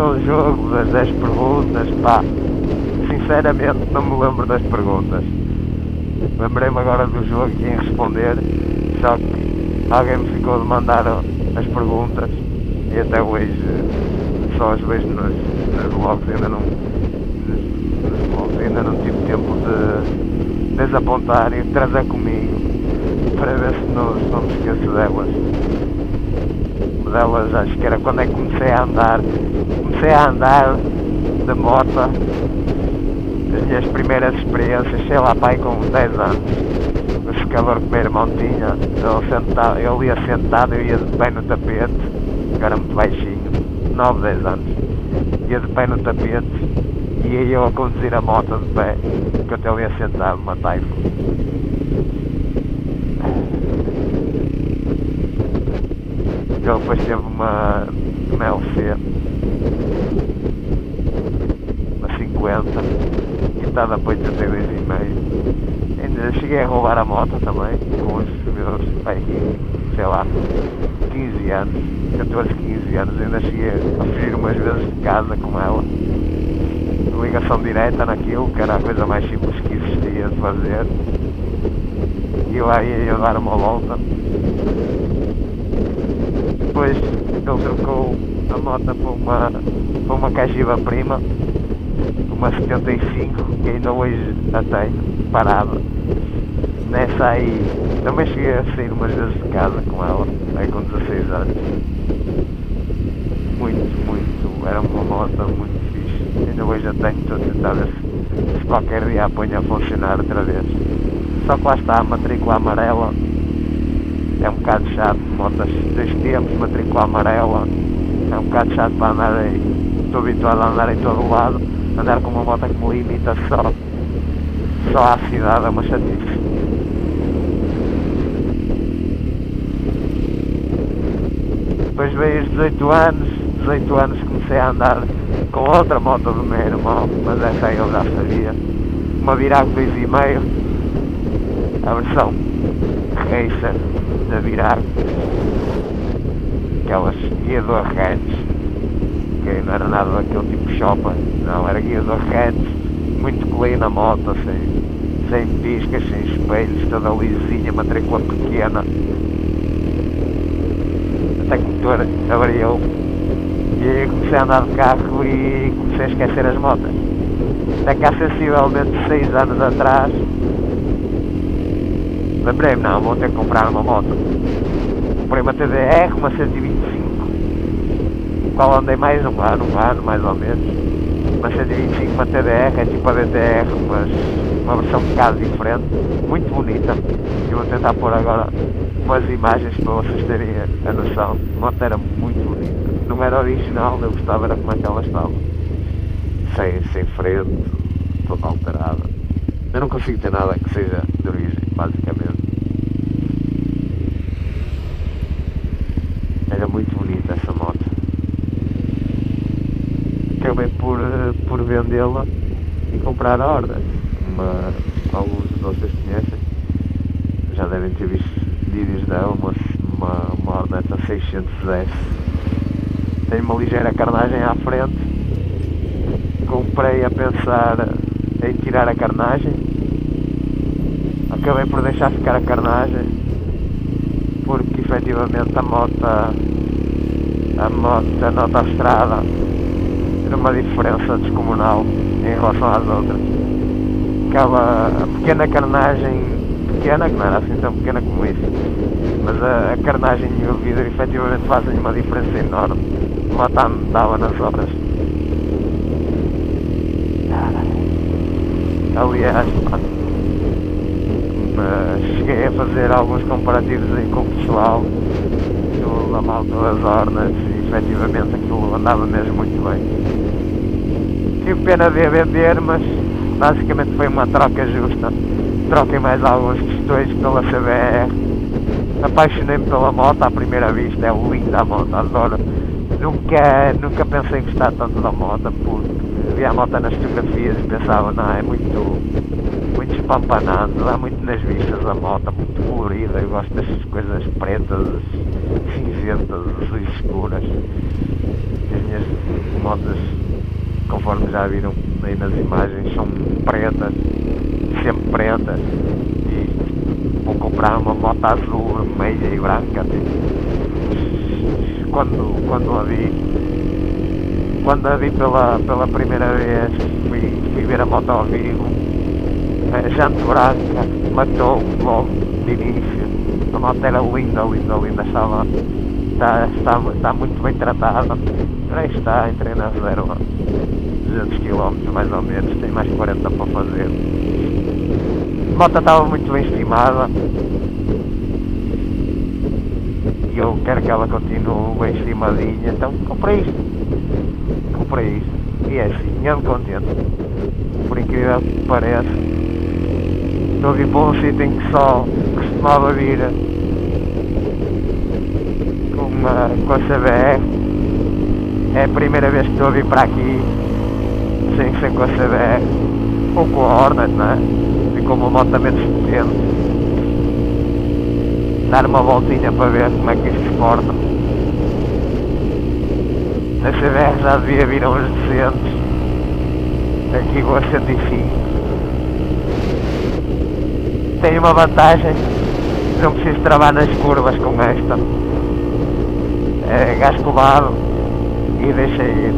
aquele jogo das 10 perguntas, pá, sinceramente não me lembro das perguntas. Lembrei-me agora do jogo e em responder, só que alguém me ficou de mandar as perguntas e até hoje só as vejo nos, nos blogs, ainda não, nos, nos blogs, ainda não tive tempo de desapontar e trazer comigo para ver se não, se não me esqueço delas. Delas acho que era quando é que comecei a andar. Comecei a andar de moto. As minhas primeiras experiências, sei lá pai com 10 anos. O secador que o meu irmão tinha, ele, sentado, ele ia sentado, eu ia de pé no tapete, que era muito baixinho, 9, 10 anos. Ia de pé no tapete e ia eu a conduzir a moto de pé, enquanto ele ia sentado numa taifa. Ele depois teve uma, uma LC, uma 50, quitada para 82,5. Ainda cheguei a roubar a moto também, com os meus, pai, sei lá, 15 anos, 14, 15 anos. Ainda cheguei a fugir umas vezes de casa com ela. Ligação direta naquilo, que era a coisa mais simples que existia de fazer. E lá ia dar uma volta depois ele trocou a moto para uma, para uma cajiva prima, uma 75, que ainda hoje a tenho, parada. Nessa aí também cheguei a sair umas vezes de casa com ela, aí com 16 anos. Muito, muito, era uma moto muito fixe. Ainda hoje a tenho, estou tentar ver se, se qualquer dia a ponho a funcionar outra vez. Só que lá está a matrícula amarela é um bocado chato, motas dois tempos, matrícula amarela, é um bocado chato para andar aí. Estou habituado a andar em todo o lado, andar com uma moto que me limita só, só à cidade é uma chatice. Depois veio os 18 anos, 18 anos comecei a andar com outra moto do meu irmão, mas essa eu já sabia. Uma Virago 2,5, a versão Racer da Virago, aquelas guiador reds, que não era nada daquele tipo shopper, não, era guiador reds, muito clean a moto, sem, sem piscas, sem espelhos, toda lisinha, matrícula pequena, até que o motor abriu, e aí comecei a andar de carro e comecei a esquecer as motas. Até que há sensivelmente 6 anos atrás Lembrei-me, não, vou ter que comprar uma moto. Comprei uma TDR, uma 125, qual andei mais um ano, um ano mais ou menos. Uma 125, uma TDR, é tipo a DTR, mas uma versão um bocado diferente, muito bonita. E vou tentar pôr agora umas imagens para vocês terem a noção. A moto era muito bonita. Não era original, eu gostava era como é que ela estava. Sem, sem freio, toda alterada. Eu não consigo ter nada que seja de origem, basicamente. Era muito bonita essa moto. Acabei por, por vendê-la e comprar a Horda. Uma, alguns de vocês conhecem. Já devem ter visto vídeos dela, uma, uma, uma Horneta 600S. Tem uma ligeira carnagem à frente. Comprei a pensar em tirar a carnagem. Acabei por deixar ficar a carnagem porque efetivamente a moto a moto na autostrada era uma diferença descomunal em relação às outras. Aquela pequena carnagem pequena, que não era assim tão pequena como isso, mas a, a carnagem e o vidro efetivamente fazem uma diferença enorme. A moto andava nas obras. Aliás, cheguei a fazer alguns comparativos aí com o pessoal do, da malta das Hornas e efetivamente aquilo andava mesmo muito bem. Tive pena de vender, mas basicamente foi uma troca justa. Troquei mais alguns questões pela CBR. Apaixonei-me pela moto à primeira vista, é linda a moto, adoro. Nunca, nunca pensei gostar tanto da moto, porque via a moto nas fotografias e pensava, não, é muito, muito espampanado, dá muito nas vistas a moto, muito colorida, eu gosto dessas coisas pretas, cinzentas e escuras. As minhas motas, conforme já viram aí nas imagens, são pretas, sempre pretas. E vou comprar uma moto azul, vermelha e branca. Quando, quando a vi, quando a vi pela, pela primeira vez, fui, fui ver a moto ao vivo, a jante branca, matou logo de início. A moto era linda, linda, linda, estava, está, está, está muito bem tratada. Aí está, entrei na reserva 200 km mais ou menos, tem mais 40 para fazer. A moto estava muito bem estimada. E eu quero que ela continue bem estimadinha, então comprei isto. Comprei isto. E é assim, mesmo contente. Por incrível que pareça. Estou a vir para um sítio em que só costumava vir com, uma, com a CBR. É a primeira vez que estou a vir para aqui sem, sem com a CBR. Ou com a Hornet, não é? E com uma moto menos potente. Dar uma voltinha para ver como é que isto se porta. Na CBR já devia vir a uns 200. Aqui com a 105 tem uma vantagem, não preciso travar nas curvas com esta. É, gasto lado e deixa ir.